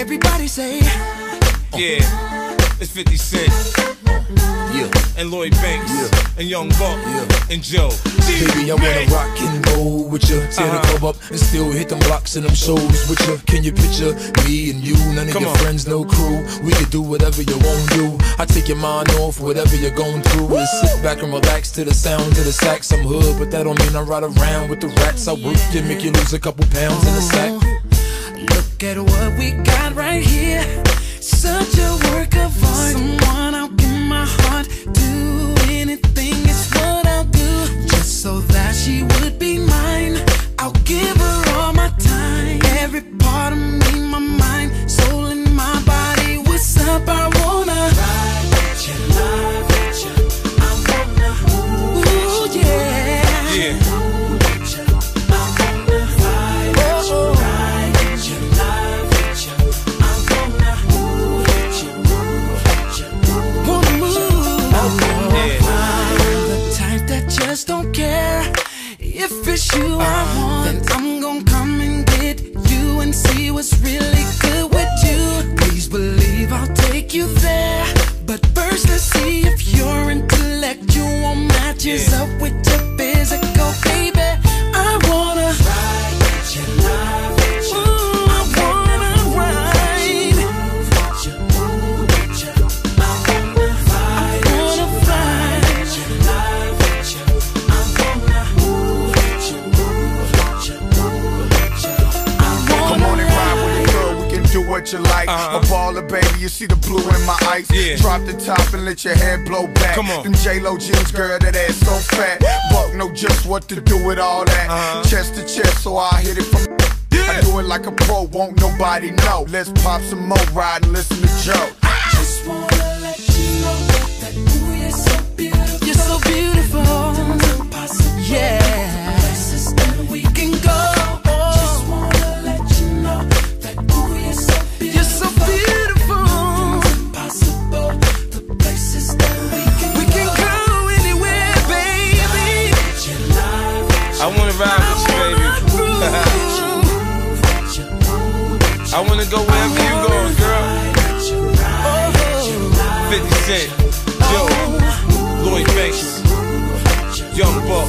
Everybody say, Yeah, it's 50 Cent Yeah. and Lloyd Banks Yeah. and Young Buck Yeah. and Joe. Baby, I wanna rock and roll with you. Tear the Uh-huh. club up and still hit them blocks and them shows with you. Can you picture me and you? None of Come your on. friends, no crew. We could do whatever you want to do. I take your mind off whatever you're going through. Just sit back and relax to the sound of the sax. I'm hood, but that don't mean I ride around with the rats. I work you, make you lose a couple pounds in a sack. Look at what we got right here. Such a work of art. Someone I'll give my heart to. If it's you I uh, want. Then I'm gonna come and get you and see what's really good with you. Please believe I'll take you there. But first, let's see if your intellectual matches Yeah. up with what you like. Uh-huh. A baller, baby. You see the blue in my eyes. Yeah. Drop the top and let your hair blow back. Come on. Them J-Lo jeans, girl, that ass so fat. Buck know just what to do with all that. Uh-huh. Chest to chest, so I hit it from. I do it like a pro, won't nobody know. Let's pop some more ride and listen to Joe. Just wanna I wanna ride with you, baby. I wanna go wherever you going, girl. 50 Cent, Joe, Lloyd Banks, Young Buck.